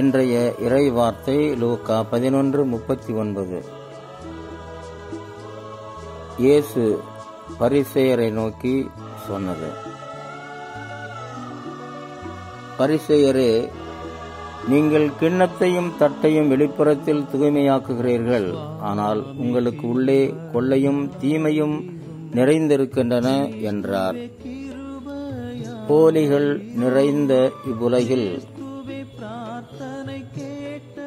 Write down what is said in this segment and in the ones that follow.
இன்றைய இறை வார்த்தை லூக்கா பதினொன்று முப்பத்தி ஒன்பது. இயேசு பரிசெயரை நோக்கி சொன்னது. பரிசெயரே நீங்கள் கிண்ணத்தையும் தட்டையும் வெளிப்புறத்தில் தூய்மையாக்குகிறீர்கள். ஆனால் உங்களுக்கு உள்ளே கொள்ளையும் தீமையும் நிறைந்திருக்கின்றன என்றார். போலிகள் நிறைந்த இவ்வுலகில்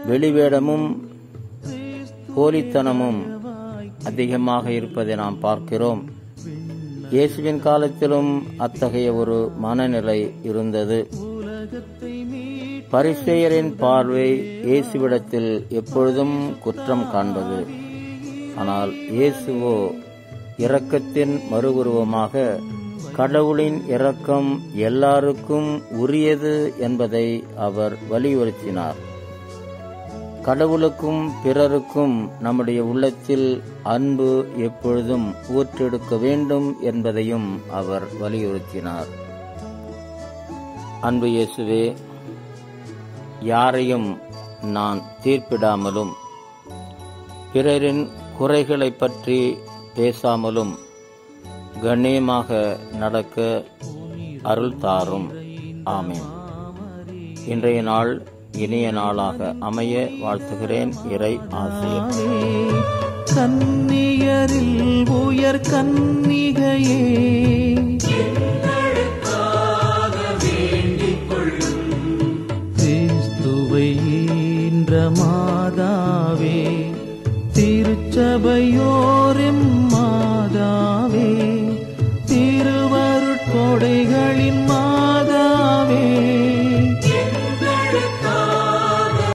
வெளிவேடமும் போலித்தனமும் அதிகமாக இருப்பதை நாம் பார்க்கிறோம். இயேசுவின் காலத்திலும் அத்தகைய ஒரு மனநிலை இருந்தது. பரிசெயரின் பார்வை இயேசுவிடத்தில் எப்பொழுதும் குற்றம் காண்பது. ஆனால் இயேசுவோ இரக்கத்தின் மறுவுருவமாக கடவுளின் இரக்கம் எல்லாருக்கும் உரியது என்பதை அவர் வலியுறுத்தினார். கடவுளுக்கும் பிறருக்கும் நம்முடைய உள்ளத்தில் அன்பு எப்பொழுதும் ஊற்றெடுக்க வேண்டும் என்பதையும் அவர் வலியுறுத்தினார். அன்பு இயேசுவே யாரையும் நான் தீர்ப்பிடாமலும் பிறரின் குறைகளை பற்றி பேசாமலும் கண்ணியமாக நடக்க அருள் தாரும். ஆமேன். இன்றைய நாள் இனிய நாளாக அமைய வாழ்த்துகிறேன் இறை ஆசிரியர். கன்னியரில் உயர் கன்னிகையே. மாதாவே ஈன்ற மாதாவே.